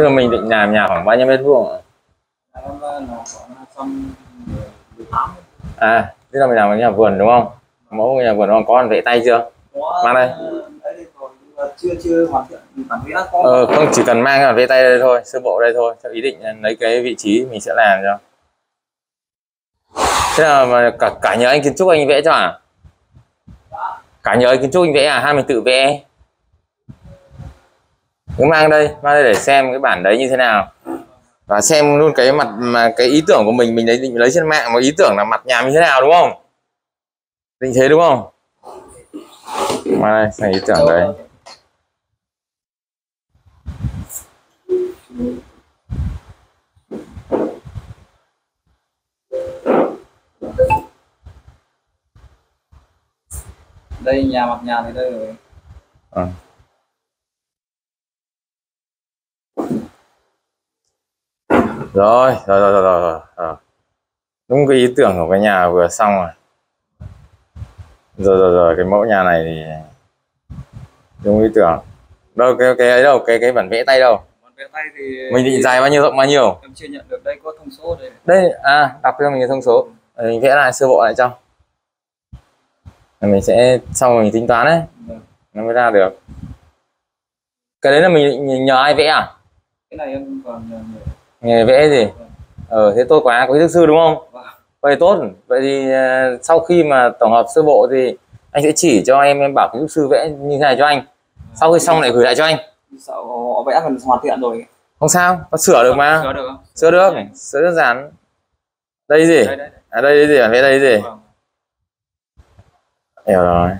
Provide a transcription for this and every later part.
tức mình định làm nhà khoảng bao nhiêu mét vuông ạ? à tức là mình làm cái nhà vườn đúng không? Mẫu nhà vườn còn có cần vẽ tay chưa? Có Mang đây. chưa chưa hoàn thiện bản vẽ có ờ, không chỉ cần mang cái vẽ tay đây thôi sơ bộ đây thôi theo ý định lấy cái vị trí mình sẽ làm cho. Thế là mà cả cả nhờ anh kiến trúc anh vẽ cho à? Cả nhờ anh kiến trúc anh vẽ à? Hai mình tự vẽ? Cứ mang đây mang đây để xem cái bản đấy như thế nào. Và xem luôn cái mặt mà cái ý tưởng của mình mình lấy định lấy trên mạng một ý tưởng là mặt nhà như thế nào đúng không? Định thế đúng không? Mà đây xem ý tưởng đấy. Đây nhà mặt nhà thì đây rồi. Ờ. rồi rồi rồi rồi rồi rồi. Rồi. đúng cái ý tưởng của cái nhà vừa xong rồi. Rồi rồi rồi cái mẫu nhà này thì đúng ý tưởng. Đâu cái cái ấy đâu cái cái bản vẽ tay đâu? Bản vẽ tay thì mình định dài bao nhiêu rộng bao nhiêu? Em chưa nhận được đây có thông số đây. Đây à đọc cho mình cái thông số. Rồi mình vẽ lại sơ bộ lại cho. Rồi mình sẽ sau mình tính toán đấy. Vâng. nó mới ra được. Cái đấy là mình nhờ ai vẽ à? Cái này em còn nhờ người nghề vẽ gì? Ờ thế tốt quá có kỹ thuật sư đúng không? Vâng. vậy tốt. Vậy thì ờ, sau khi mà tổng hợp sơ bộ thì anh sẽ chỉ cho em em bảo kỹ thuật sư vẽ như thế này cho anh. Sau khi xong lại gửi lại cho anh. Sợ họ vẽ gần hoàn thiện rồi. Không sao. Có sửa được mà. Sửa được không? Sửa được. Sửa đơn giản. Đây gì? Đây đấy, đấy. à đây gì? Bản vẽ đây gì? Vâng. hiểu rồi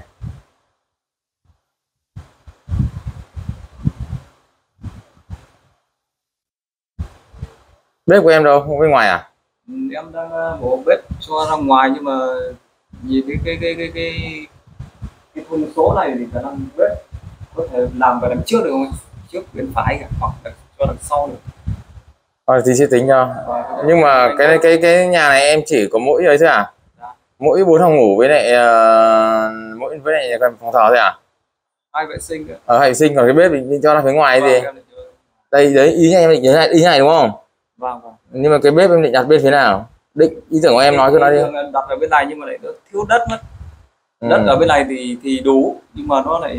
bếp của em đâu? Không bên ngoài à? Ừ, em đang ờ, bổ bếp cho ra ngoài nhưng mà nhìn cái cái cái cái cái cái thông số này thì khả năng bếp có thể làm vào đằng trước được không? Anh? trước bên phải cả, hoặc đằng, cho đằng sau được. Thôi thì sẽ tính cho Và nhưng mà cái cái cái nhà này em chỉ có mỗi ấy thôi à? Dạ. mỗi bốn phòng ngủ với lại ờ, mỗi với lại cái phòng thờ thôi à? Hai vệ sinh ở hành sinh còn cái bếp thì cho ra phía ngoài gì? Vâng, cho- đây đấy ý em định nhớ lại ý này đúng không vâng vâng. Nhưng mà cái bếp em định đặt bên phía nào? Định ý tưởng của em nói cứ nói đi. Đặt ở bên này nhưng mà lại thiếu đất mất. Ừ. đất ở bên này thì thì đủ nhưng mà nó lại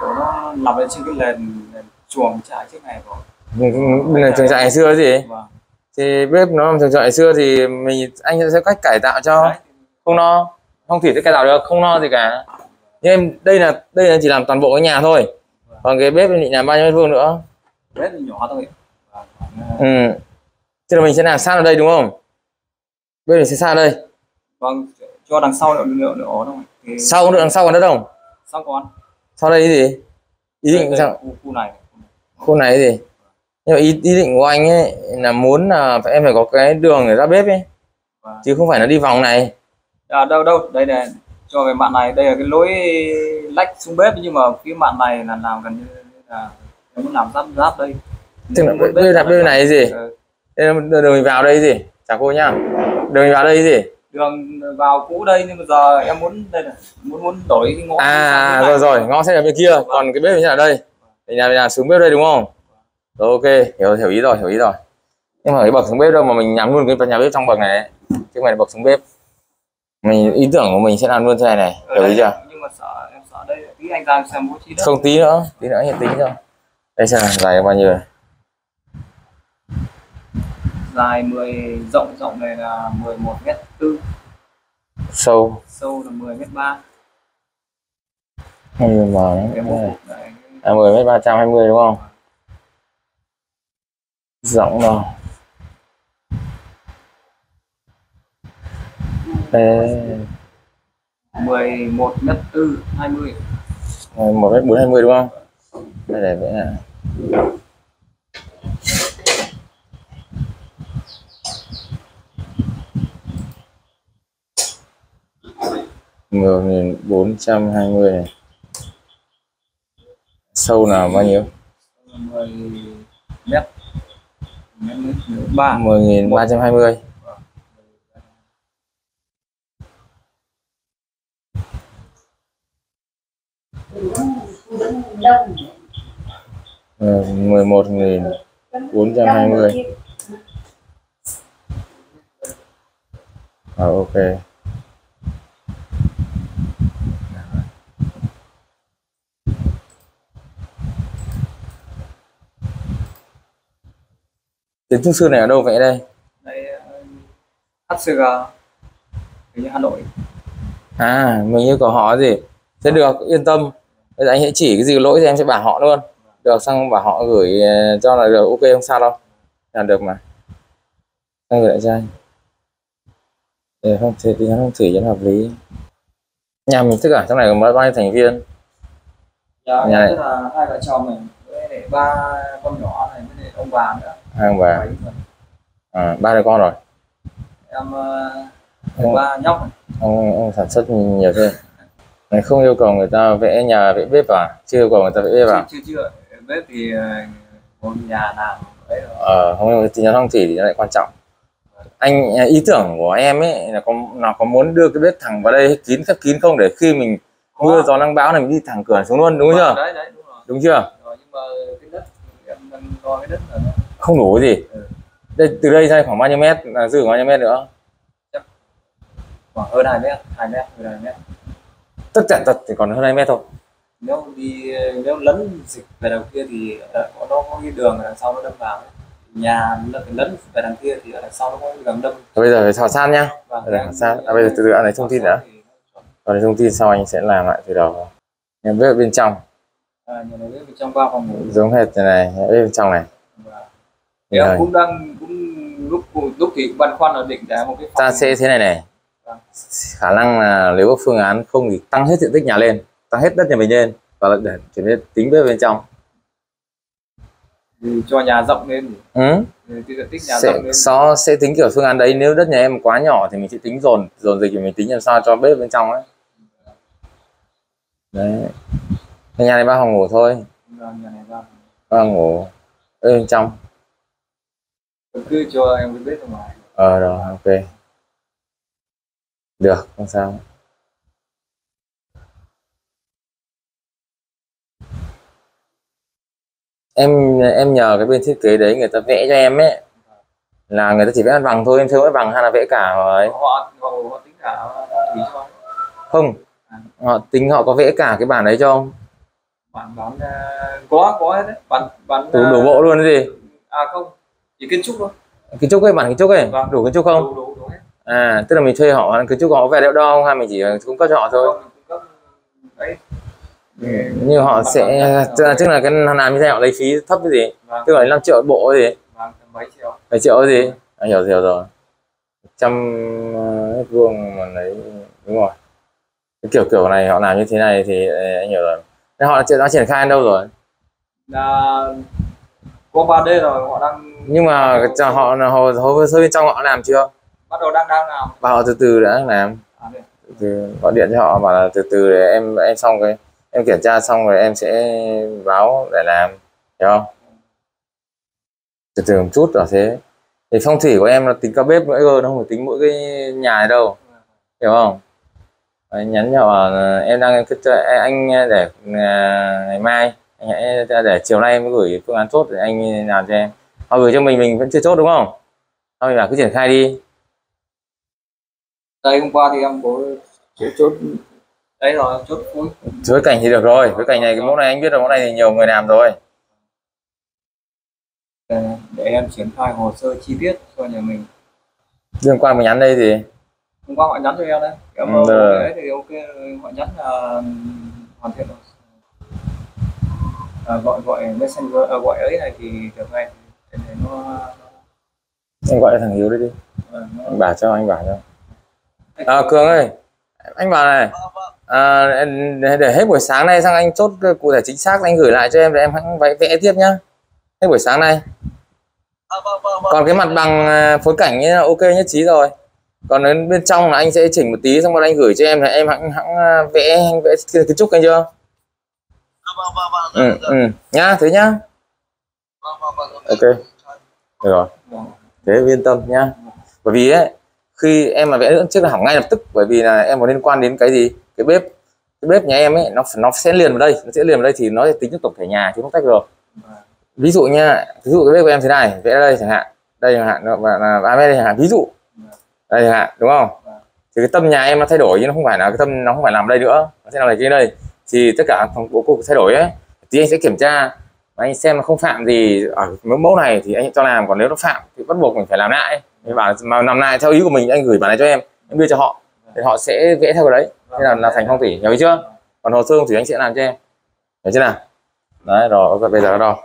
nó nằm lên trên cái nền, chuồng trại trước này rồi. Bên này trường trại xưa gì? Vâng. Thì bếp nó làm trường trại xưa thì mình anh sẽ cách cải tạo cho. Đấy. không no. Không thì sẽ cải tạo được không no gì cả. Nhưng em đây là đây là chỉ làm toàn bộ cái nhà thôi. Còn cái bếp em định làm bao nhiêu mét vuông nữa? Bếp nhỏ thôi. Ờ, ừ thế là mình sẽ làm sát ở đây đúng không? Bếp mình sẽ sát ở đây. Vâng cho đằng sau nữa nữa nữa không thì sau cũng được đằng sau còn đất không? Sau còn sau đây gì? Ý định Đây, sao? khu, khu này. Khu này gì? Nhưng mà ý, ý định của anh ấy là muốn là em phải có cái đường để ra bếp ấy. Vâng. chứ không phải nó đi vòng này. À, đâu đâu đây này cho cái mạng này đây là cái lối lách xuống bếp nhưng mà cái mạng này là làm gần như là muốn làm giáp giáp đây. Tức là bên đặt bên này gì? Ừ. đây là đường mình vào đây gì? Chào cô nhá. Đường mình vào đây gì? Đường vào cũ đây nhưng mà giờ em muốn đây này muốn muốn đổi cái ngõ à rồi rồi ngõ sẽ ở bên kia. Còn cái bếp mình ở đây. Thì nhà mình là xuống bếp đây đúng không? Rồi ok hiểu hiểu ý rồi hiểu ý rồi. Nhưng mà cái bậc xuống bếp đâu mà mình nhắm luôn cái nhà bếp trong bậc này ấy. chứ là bậc xuống bếp. Mình ý tưởng của mình sẽ làm luôn thế này này. Hiểu ý chưa? nhưng mà sợ em sợ đây tí anh ra xem bố trí không tí nữa tí nữa hiện tính cho. Đây xem dài bao nhiêu này dài 10 rộng rộng này là 11 mét tư. Sâu. Sâu là 10 mét ba. Không nhiều mà đấy. à 10 mét 320 đúng không? Rộng nào Ê... 11 mét 4 20 11 mét 4 20 đúng không? Đây để vẽ à. 1420 này. Sâu là bao nhiêu? 10 mét 3 10.320 11 nghìn 420 à, ok. Tiến trung sư này ở đâu vậy đây? đây ờ, HCG như Hà Nội À, mình yêu cầu họ gì? Thế được, yên tâm. Bây giờ anh hãy chỉ cái gì lỗi thì em sẽ bảo họ luôn. Được, xong bảo họ gửi ờ, cho là được, ok không sao đâu. Làm được mà. Anh gửi lại cho anh. Để không thì thì không thử cho hợp lý. Nhà mình tất cả trong này có bao nhiêu thành viên? dạ Nhà này. tức là hai vợ chồng mình với ba con nhỏ này ông bà nữa Hai ông bà. À, ba đứa con rồi. em uh, ba nhóc này Ông, ông sản xuất nhiều thêm. Này không yêu cầu người ta vẽ nhà vẽ bếp à? Chưa yêu cầu người ta vẽ bếp à? chưa chưa chưa bếp thì ờ, một nhà làm đấy rồi ờ không nhưng tin nhắn phong thủy thì nó lại quan trọng anh à, ý tưởng của em ấy là có nó có muốn đưa cái bếp thẳng vào đây kín khép kín không để khi mình Có. mưa gió nắng bão này mình đi thẳng cửa xuống luôn đúng Vâng, chưa đấy đấy đúng rồi đúng chưa rồi nhưng mà cái đất em đang đo cái đất là nó không đủ cái gì? Ừ. đây từ đây ra khoảng bao nhiêu mét? Là dư bao nhiêu mét nữa? Khoảng hơn 2 mét 2 mét hơn 2 mét. Tất cả tật thì còn hơn 2 mét thôi. Nếu đi nếu lấn dịch về đằng kia thì có nó có cái đường ở đằng sau nó đâm vào ấy. nhà lấn lấn về đằng kia thì ở đằng sau nó có cái đường đâm. Bây giờ phải khảo sát nhá. Ở đằng sau. À, bây giờ từ từ anh lấy thông tin đã. còn thông tin sau anh sẽ làm lại từ đầu. Bếp ở bên trong à, nhà này bên trong ba phòng ngủ. Giống hệt như này nhà bếp trong này. Rồi. em cũng đang cũng lúc lúc thì băn khoăn là định để một cái phòng ta sẽ thế này này. Vâng. khả năng là nếu có phương án không thì tăng hết diện tích nhà lên tăng hết đất nhà mình lên và để chuyển đến tính bếp bên trong. Thì cho nhà rộng lên. Ừ. thì diện tích nhà sẽ rộng lên. so sẽ tính kiểu phương án đấy. Nếu đất nhà em quá nhỏ thì mình sẽ tính dồn dồn dịch thì mình tính làm sao cho bếp bên trong ấy. Đấy nhà này ba phòng ngủ thôi. Và nhà này ba phòng ngủ. Bếp bên trong. Cứ cho em cái bếp ở ngoài. Ờ rồi ok. Được không sao. Em em nhờ cái bên thiết kế đấy người ta vẽ cho em ấy. Là người ta chỉ vẽ mặt bằng thôi em thấy vẽ bằng hay là vẽ cả rồi. Họ họ, họ tính cả không họ tính họ có vẽ cả cái bản đấy cho không bản bán ờ, có có hết đấy. Bán bán đủ, ờ, đủ bộ luôn cái gì? À không chỉ kiến trúc thôi. Kiến trúc ấy bản kiến trúc ấy Vâng. đủ kiến trúc không? Đủ đủ đủ hết. À tức là mình thuê họ kiến trúc họ vẽ đeo đo không? Hay mình chỉ cung cấp cho họ thôi? Không, cấp đấy. Như họ sẽ tức là, tức là cái làm như thế họ lấy phí thấp cái gì? Vâng. Tức là 5 triệu bộ gì? Vâng mấy triệu. 7 triệu cái gì? À, hiểu hiểu rồi. Trăm ờ, mét vuông mà lấy đúng rồi. Cái kiểu kiểu này họ làm như thế này thì ờ, anh hiểu rồi Thế họ đã triển khai đâu rồi? Là có 3D rồi họ đang nhưng mà họ là hồ hồ sơ bên trong họ làm chưa? Bắt đầu đang đang làm. Bảo họ từ từ đã làm. À, từ từ gọi điện cho họ bảo là từ từ để em em xong cái em kiểm tra xong rồi em sẽ báo để làm. Hiểu không? Từ từ một chút là thế. Thì phong thủy của em là tính cả bếp nữa cơ nó không phải tính mỗi cái nhà này đâu. Hiểu không nhắn bảo là em đang chờ- anh để à, ngày mai anh hãy để chiều nay mới gửi phương án chốt để anh làm cho em. Họ gửi cho mình mình vẫn chưa chốt đúng không? Thôi mình bảo cứ triển khai đi. Đây hôm qua thì em có chốt đấy rồi chốt cuối. Với cảnh thì được rồi với cảnh này cái mẫu này anh biết rồi mẫu này thì nhiều người làm rồi. Để, để em triển khai hồ sơ chi tiết cho nhà mình. Liên quan mình nhắn đây thì hôm qua họ nhắn cho em đấy. Em Ừ, ừ, đấy thì ok họ nhắn là hoàn thiện rồi. À, gọi gọi messenger à, gọi ấy này thì được ngay. Này nó, anh gọi thằng hiếu đấy đi. Nó anh bảo cho anh bảo cho. À, cường ơi. Anh bảo này. à, để, hết buổi sáng nay sang anh chốt cụ thể chính xác anh gửi lại cho em để em hãng vẽ, vẽ tiếp nhá. Hết buổi sáng nay. Còn cái mặt bằng à, phối cảnh ok nhất trí rồi còn đến bên trong là anh sẽ chỉnh một tí xong rồi anh gửi cho em là em hãng hãng à, vẽ anh vẽ kiến trúc anh chưa? Ừ, ừ. nhá thế nhá. Ok. Được rồi. Thế yên tâm nhá. Bởi vì ấy khi em mà vẽ trước là hỏng ngay lập tức bởi vì là em có liên quan đến cái gì? Cái bếp. Cái bếp nhà em ấy nó nó sẽ liền vào đây. Nó sẽ liền vào đây thì nó sẽ tính cho tổng thể nhà chứ không tách được. Ví dụ nha ví dụ cái bếp của em thế này vẽ đây chẳng hạn. Đây chẳng hạn là, 3 mét đây chẳng hạn. Ví dụ đây chẳng đúng không? Thì cái tâm nhà em nó thay đổi chứ nó không phải là cái tâm nó không phải làm đây nữa. Nó sẽ làm này kia đây. Thì tất cả phòng bố cục thay đổi ấy. Thì anh sẽ kiểm tra. Và anh xem nó không phạm gì ở mẫu mẫu này thì anh cho làm, còn nếu nó phạm thì bắt buộc mình phải làm lại mình bảo mà làm lại theo ý của mình, anh gửi bản này cho em em đưa cho họ. Thì họ sẽ vẽ theo cái đấy. Thế là là thành phong thủy, hiểu chưa? Còn hồ sơ phong thủy anh sẽ làm cho em. Hiểu chưa nào? Đấy, rồi, ok, bây giờ nó đo.